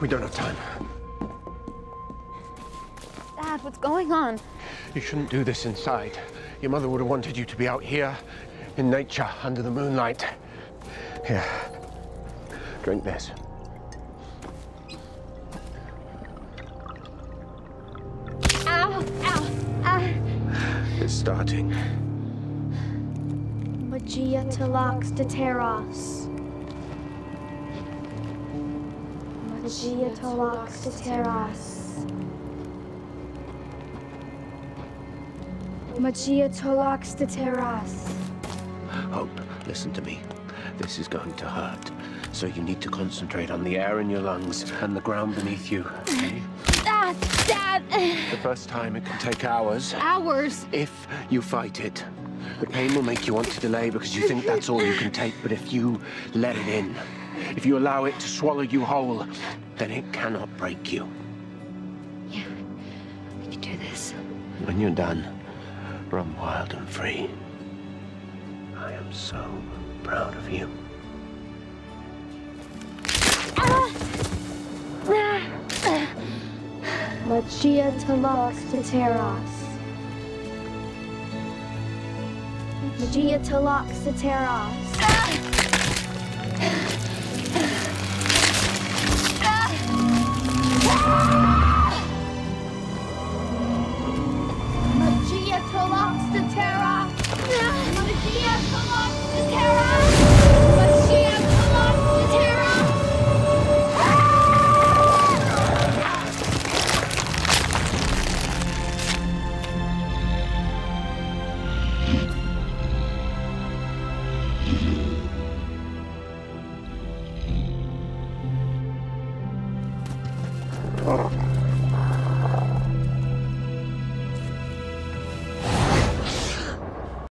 We don't have time. Dad, what's going on? You shouldn't do this inside. Your mother would have wanted you to be out here in nature under the moonlight. Here. Drink this. Ow! Ow! Ah! It's starting. Magia Talax de Terras. Magia Talax de Terras. Magia Talax de Terras. Hope, listen to me. This is going to hurt. So you need to concentrate on the air in your lungs and the ground beneath you. Okay? Ah! Dad! The first time it can take hours. Hours! If you fight it, the pain will make you want to delay because you think that's all you can take. But if you let it in, if you allow it to swallow you whole, then it cannot break you. Yeah, we can do this. When you're done, run wild and free. I am so proud of you. Magia Talax de Terras. Magia Talax